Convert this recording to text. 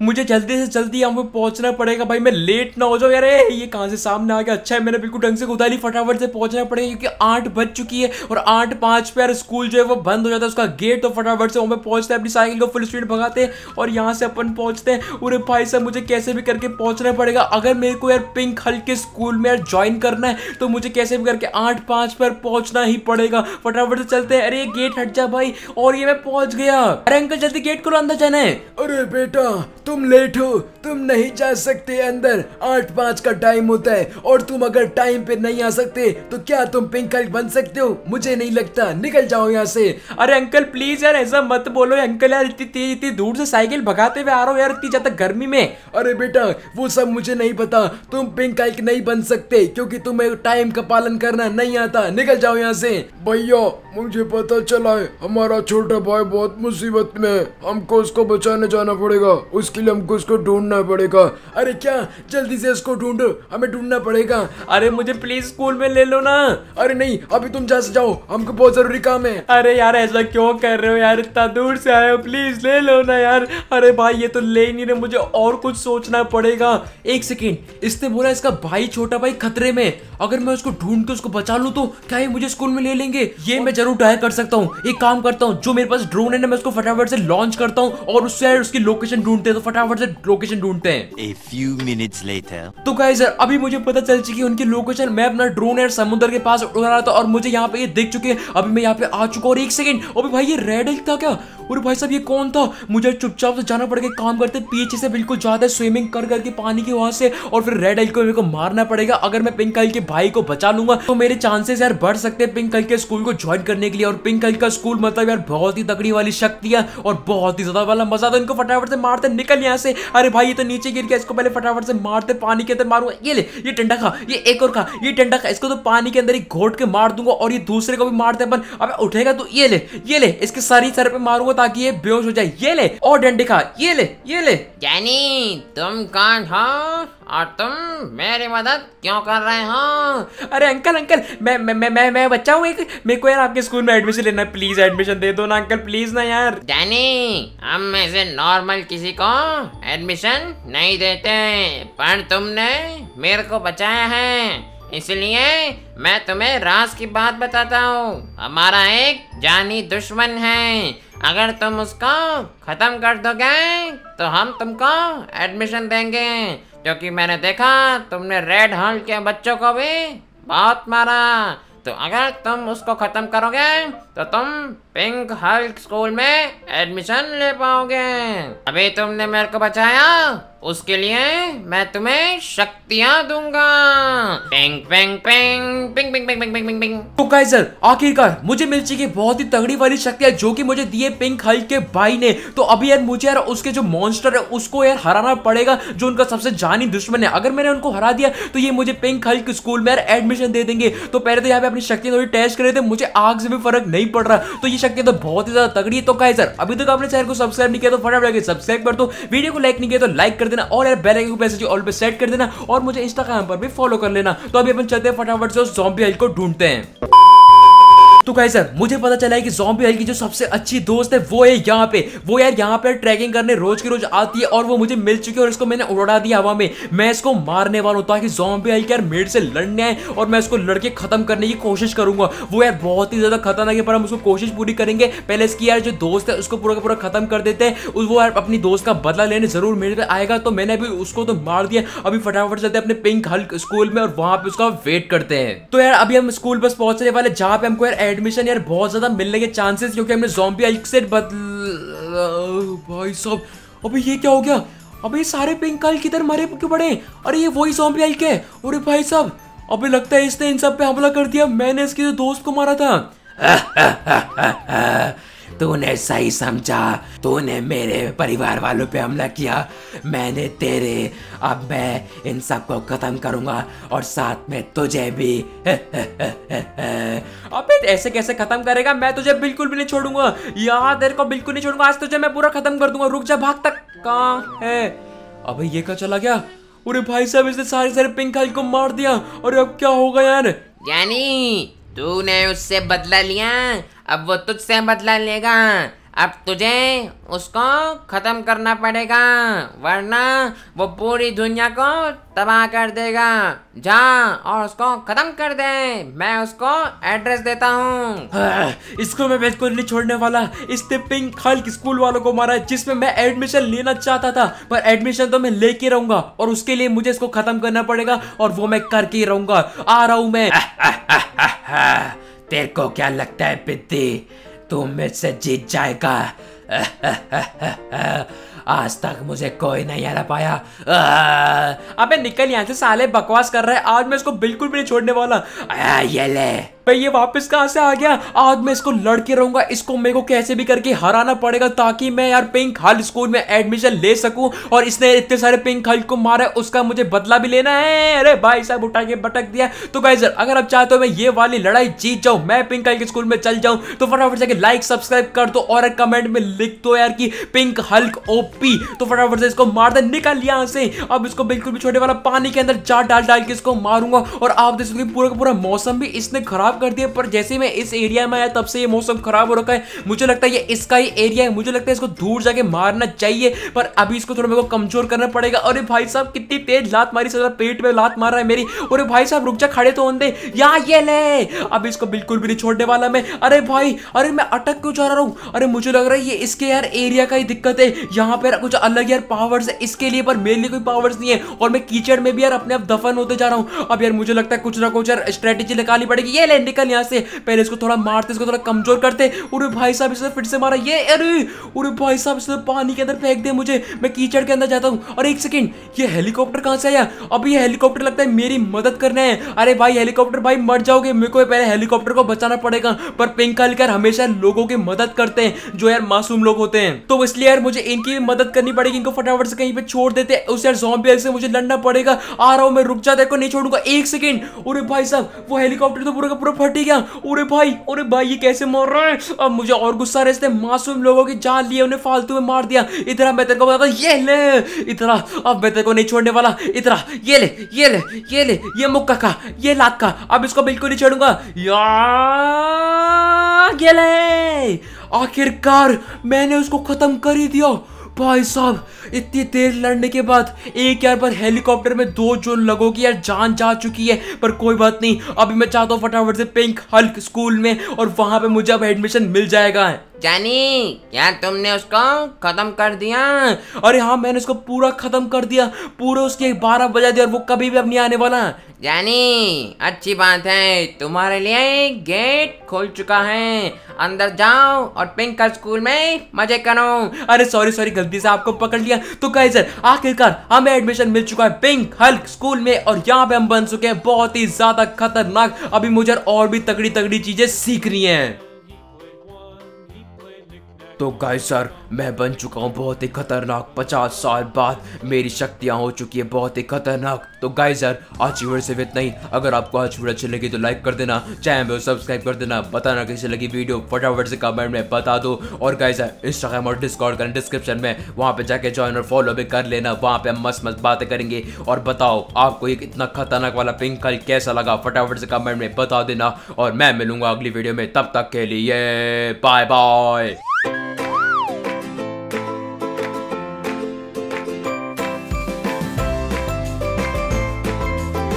मुझे जल्दी से जल्दी यहाँ पे पहुँचना पड़ेगा भाई, मैं लेट ना हो जाऊँ यार। ये कहाँ से सामने आ गया? अच्छा है, मैंने बिल्कुल ढंग से उदा ली, फटाफट से पहुँचना पड़ेगा क्योंकि आठ बज चुकी है और आठ पाँच पे यार स्कूल जो है वो बंद हो जाता है, उसका गेट तो फटाफट से वहाँ पे पहुँचते हैं, अपनी साइकिल को फुल स्पीड भगाते हैं और यहाँ से अपन पहुँचते हैं। अरे भाई साहब, मुझे कैसे भी करके पहुँचना पड़ेगा। अगर मेरे को यार पिंक हल्क के स्कूल में यार ज्वाइन करना है तो मुझे कैसे भी करके आठ पाँच पर पहुँचना ही पड़ेगा। फटाफट से चलते हैं। अरे ये गेट हट जा भाई। और ये मैं पहुँच गया। अरे अंकल जल्दी गेट खोलो, अंदर जाना है। अरे बेटा तुम लेट हो तुम नहीं जा सकते अंदर। आठ पाँच का टाइम होता है और तुम अगर टाइम पे नहीं आ सकते तो क्या तुम पिंक हल्क बन सकते हो? मुझे नहीं लगता। निकल जाओ यहाँ से। अरे अंकल प्लीज़ यार ऐसा मत बोलो अंकल यार इतनी तेज इतनी दूर से साइकिल भगाते हुए आ रहा हूँ यार इतनी ज़्यादा गर्मी में। अरे बेटा वो सब मुझे नहीं पता। तुम पिंक हल्क नहीं बन सकते क्योंकि तुम्हें टाइम का पालन करना नहीं आता। निकल जाओ यहाँ से। भैया मुझे पता चला है हमारा छोटा भाई बहुत मुसीबत में है। हमको उसको बचाने जाना पड़ेगा। उसके लिए हमको उसको ढूंढना पड़ेगा। अरे क्या? जल्दी से उसको ढूंढो। हमें ढूंढना पड़ेगा। अरे मुझे प्लीज़ स्कूल में ले लो ना। अरे नहीं अभी तुम जा से जाओ हमको बहुत ज़रूरी काम है। अरे यार ऐसा क्यों कर रहे हो यार? इतना दूर से आए हो प्लीज़ ले लो ना यार। अरे भाई ये तो ले नहीं रहे मुझे और कुछ सोचना पड़ेगा। एक सेकेंड इसने बोला इसका भाई छोटा भाई खतरे में अगर मैं उसको ढूंढ के उसको बचा लूँ तो क्या ये मुझे स्कूल में ले लेंगे? ये मैं ज़रूर ट्राई कर सकता हूँ। एक काम करता हूँ जो मेरे पास ड्रोन है ना मैं उसको फटाफट से लॉन्च करता हूँ और उससे उसकी लोकेशन ढूंढते तो फटाफट से लोकेशन ढूंढते हैं। A few minutes later. तो गाइस यार अभी मुझे पता चल चुकी है उनकी लोकेशन मैं अपना ड्रोन है समुद्र के पास उड़ा रहा था और मुझे यहाँ पे ये देख चुके हैं। अभी मैं यहाँ पे आ चुका हूँ और एक सेकंड अभी भाई ये रेड था क्या? और भाई साहब, ये कौन था? मुझे चुपचाप से जाना पड़ेगा काम करते, पीछे से बिल्कुल हैं स्विमिंग कर करके पानी की वहाँ से, और फिर रेड एल्क को मेरे को मारना पड़ेगा। अगर मैं पिंक एल्क के भाई को बचा लूँगा तो मेरे चांसेस यार बढ़ सकते हैं पिंक एल्क के स्कूल को ज्वाइन करने के लिए। और पिंक एल्क का स्कूल मतलब यार बहुत ही तगड़ी वाली शक्तियाँ और बहुत ही ज़्यादा वाला मज़ा था। इनको फटाफट से मारते, निकल यहाँ से। अरे भाई, ये तो नीचे गिर गया, इसको पहले फटाफट से मारते, पानी के अंदर मारूँगा। ये ले, ये डंडा खा, ये एक और खा, ये डंडा खा, इसको तो पानी के अंदर ही घोट के मार दूँगा, और ये दूसरे को भी मारते अपन। अब उठेगा तो ये ले ये ले, इसके सारी सर पे मारूँगा ताकि ये बेहोश हो जाए। ये ले और डंडे खा। ये ले ये ले। जैनी तुम कौन हो? और तुम मेरी मदद क्यों कर रहे हो? अरे अंकल अंकल मैं मैं मैं मैं, मैं बच्चा हूँ एक। मेरे को यार आपके स्कूल में एडमिशन लेना है। प्लीज़ एडमिशन दे दो ना अंकल प्लीज़ ना यार। जैनी हम में से नॉर्मल किसी को एडमिशन नहीं देते पर तुमने मेरे को बचाया है। इसलिए मैं तुम्हें राज की बात बताता हूँ। हमारा एक जानी दुश्मन है। अगर तुम उसको खत्म कर दोगे तो हम तुमको एडमिशन देंगे। क्योंकि मैंने देखा, तुमने रेड हॉल के बच्चों को भी। बहुत मारा। तो अगर तुम उसको खत्म करोगे तो तुम पिंक हल्क स्कूल में एडमिशन ले पाओगे। अभी तुमने मेरे को बचाया। उसके लिए मैं तुम्हें शक्तियाँ दूँगा। Pink pink pink pink pink pink pink pink pink. Pink तो काइजर आखिरकार मुझे मिल चुकी बहुत ही तगड़ी वाली शक्तियाँ जो कि मुझे दिए पिंक हल्क के भाई ने। तो अभी यार मुझे यार उसके जो मॉन्स्टर है, उसको यार हराना पड़ेगा, जो उनका सबसे जानी दुश्मन है। अगर मैंने उनको हरा दिया तो ये मुझे पिंक हल्क स्कूल में यार एडमिशन दे देंगे। तो पहले तो यहाँ पे अपनी शक्तियाँ थोड़ी टेस्ट करे थे, मुझे आग से भी फ़र्क नहीं पड़ रहा। तो ये शक्तियाँ तो बहुत ही ज़्यादा तगड़ी है। तो काइजर अभी तक आपने चैनल को सब्सक्राइब नहीं किया तो फटाफट सब्सक्राइब कर दो। वीडियो को लाइक नहीं किया तो लाइक कर देना और यार बेल आइकन मैसेज ऑल पे सेट कर देना और मुझे इंस्टाग्राम पर भी फॉलो कर लेना। तो अभी अपन चलते हैं फटाफट से उस ज़ॉम्बी हल्क को ढूंढते हैं। तो गाइस सर मुझे पता चला है कि जॉम्बी हल की जो सबसे अच्छी दोस्त है, वो है यहाँ पे। वो यार यहाँ पे ट्रैकिंग करने रोज की रोज आती है और वो मुझे मिल चुकी है और इसको मैंने उड़ा दिया हवा में। मैं इसको मारने वाला हूँ ताकि जॉम्बी हल यार मेरे से लड़ने आए और मैं इसको लड़के खत्म करने की कोशिश करूँगा। वो यार बहुत ही ज़्यादा खतरनाक है, पर हम उसको कोशिश पूरी करेंगे। पहले इसकी यार जो दोस्त है, उसको पूरा का पूरा खत्म कर देते हैं। वो यार अपनी दोस्त का बदला लेने ज़रूर मेरे पे आएगा तो मैंने अभी उसको तो मार दिया। अभी फटाफट चलते अपने पिंक हल्क स्कूल में और वहाँ पे उसका वेट करते हैं। तो यार, अभी हम स्कूल बस पहुँचने वाले जहाँ पे हमको यार एडमिशन यार बहुत ज़्यादा मिलने के चांसेस क्योंकि हमने जॉम्बी हल्क से बदल भाई साहब, अबे ये क्या हो गया? अबे ये सारे पिंक कल किधर मरे? क्यों पड़े? अरे ये वही जॉम्बी एल्क है अरे भाई साहब, अबे लगता है इसने इन सब पे हमला कर दिया। मैंने इसके दोस्त को मारा था। तूने सही समझा, तूने मेरे परिवार वालों पे हमला किया। मैंने तेरे, अब मैं इन सबको खत्म करूँगा और साथ में तुझे भी। अबे ऐसे कैसे खत्म करेगा? मैं तुझे बिल्कुल भी नहीं छोड़ूँगा। यार, तेरे को बिल्कुल नहीं छोड़ूँगा। आज तुझे मैं पूरा खत्म कर दूँगा। रुक जा, भाग तक। कहाँ है? अबे, ये क्या चला गया? अरे भाई साहब, इसने सारे सारे पिंक हल्क को मार दिया। अरे, अब क्या होगा यार? यानी तूने उससे बदला लिया? अब वो तुझसे बदला लेगा। अब तुझे उसको खत्म करना पड़ेगा वरना वो पूरी दुनिया को तबाह कर देगा। जा और उसको खत्म कर दे। मैं उसको एड्रेस देता हूँ। हाँ, इसको मैं बिल्कुल नहीं छोड़ने वाला इसने पिंक हल्क स्कूल वालों को मारा है जिसमें मैं एडमिशन लेना चाहता था। पर एडमिशन तो मैं लेके रहूँगा और उसके लिए मुझे इसको खत्म करना पड़ेगा और वो मैं करके ही रहूँगा। आ रहा हूँ मैं। तेरे को क्या लगता है पिद्दी तू मुझसे जीत जाएगा। आज तक मुझे कोई नहीं हरा पाया। अबे निकल यहाँ से, साले बकवास कर रहे है। आज मैं इसको बिल्कुल भी नहीं छोड़ने वाला। ये ले। भाई, ये वापस कहाँ से आ गया? आज मैं इसको लड़के रहूँगा, इसको मेरे को कैसे भी करके हराना पड़ेगा ताकि मैं यार पिंक हल स्कूल में एडमिशन ले सकूँ और इसने इतने सारे पिंक हल को मारा उसका मुझे बदला भी लेना है। अरे भाई साहब उठा के बटक दिया। तो गाइज़ अगर आप चाहते हो मैं ये वाली लड़ाई जीत जाऊँ, मैं पिंक हल के स्कूल में चल जाऊँ तो फटाफट से लाइक सब्सक्राइब कर दो और कमेंट में लिख दो यार की पिंक हल्क ओपी तो फटाफट से इसको मार दे, निकल यहाँ से। अब इसको बिल्कुल भी छोटे वाला पानी के अंदर चार डाल डाल के इसको मारूँगा और आप देख सकते पूरा का पूरा मौसम भी इसने खराब खराब कर दिया पर जैसे मैं इस एरिया में आया, तब से ये मौसम खराब हो रखा है। मुझे लगता है ये इसका ही एरिया है। मुझे लगता है इसको दूर जाके मारना चाहिए, पर अभी इसको थोड़ा मेरे को कमज़ोर करना पड़ेगा। अरे भाई साहब, कितनी तेज लात मारी सर पेट में लात मार रहा है मेरी। अरे भाई साहब, रुक जा, खड़े तो होंगे यहाँ ये ले। अब इसको बिल्कुल भी नहीं छोड़ने वाला मैं। अरे भाई, अरे मैं अटक क्यों जा रहा हूँ? अरे मुझे लग रहा है ये इसके यार एरिया का ही दिक्कत है। यहाँ पे कुछ अलग यार पावर्स है इसके लिए, पर मेरे लिए कोई पावर्स नहीं है। और मैं कीचड़ में भी यार अपने आप दफन होते जा रहा हूँ। अब यार मुझे लगता है कुछ ना कुछ यार स्ट्रेटेजी निकालनी पड़ेगी। ये ले निकल यहाँ से। पहले इसको थोड़ा मारते, इसको थोड़ा कमज़ोर करते। अरे भाई साहब इसने फिर से मारा। ये अरे अरे भाई साहब इसने पानी के अंदर फेंक दे मुझे। मैं कीचड़ के अंदर जाता हूँ। और एक सेकंड ये हेलीकॉप्टर कहाँ से आया? अब ये हेलीकॉप्टर लगता है मेरी मदद करने है। अरे भाई हेलीकॉप्टर भाई, मर जाओगे। मेरे को पहले हेलीकॉप्टर को बचाना पड़ेगा। पर पिंक यार हमेशा लोगों की मदद करते हैं, जो यार मासूम लोग होते हैं। तो इसलिए यार मुझे इनकी भी मदद करनी पड़ेगी। इनको फटाफट से कहीं पे छोड़ देते उस यार जॉम्बी से मुझे लड़ना पड़ेगा। आ रहा हूँ मैं, रुक जाता को नहीं छोड़ूँगा। एक सेकंड अरे भाई साहब, वो हेलीकॉप्टर तो पूरा का पूरा फट गया। अरे भाई अरे भाई, ये कैसे मर रहा है? अब मुझे और गुस्सा रहे इसने मासूम लोगों की जान लिए उन्हें फालतू में मार दिया। इधर मैं तेरे को बताता ये ले, इधर अब मैं तेरे को नहीं छोड़ने वाला। इधर ये ले ये ले ये ले, ये मुक्का का ये लात का अब इसको बिल्कुल नहीं छोड़ूँगा। यार आखिरकार मैंने उसको खत्म कर ही दिया। भाई साहब, इतनी देर लड़ने के बाद एक यार पर हेलीकॉप्टर में दो जो लगो की यार जान जा चुकी है, पर कोई बात नहीं। अभी मैं चाहता हूँ फटाफट से पिंक हल्क स्कूल में और वहाँ पे मुझे अब एडमिशन मिल जाएगा। जानी, क्या तुमने उसको खत्म कर दिया? अरे हाँ मैंने उसको पूरा खत्म कर दिया। पूरे उसके एक बारह बजा दिया और वो कभी भी अब नहीं आने वाला। जानी, अच्छी बात है। तुम्हारे लिए गेट खोल चुका है। अंदर जाओ और पिंक स्कूल में मज़े करो। अरे सॉरी सॉरी गलती से आपको पकड़ लिया। तो कहे सर आखिरकार हमें एडमिशन मिल चुका है पिंक हल्क स्कूल में और यहाँ पे हम बन चुके हैं बहुत ही ज़्यादा खतरनाक। अभी मुझे और भी तगड़ी तगड़ी चीज़ें सीख रही हैं। तो गाइस सर मैं बन चुका हूँ बहुत ही खतरनाक। पचास साल बाद मेरी शक्तियाँ हो चुकी है बहुत ही खतरनाक। तो गाइस सर आज की वीडियो सिर्फ़ इतना ही। अगर आपको आज वीडियो अच्छी लगी तो लाइक कर देना। चैनल को सब्सक्राइब कर देना। बताना कैसे लगी वीडियो, फटाफट से कमेंट में बता दो। और गाइस सर इंस्टाग्राम और डिस्कॉर्ड करें डिस्क्रिप्शन में, वहाँ पर जाके ज्वाइन और फॉलो भी कर लेना। वहाँ पर हम मस्त मस्त बातें करेंगे। और बताओ, आपको एक इतना खतरनाक वाला पिंक कल कैसा लगा? फटाफट से कमेंट में बता देना। और मैं मिलूँगा अगली वीडियो में। तब तक के लिए बाय बाय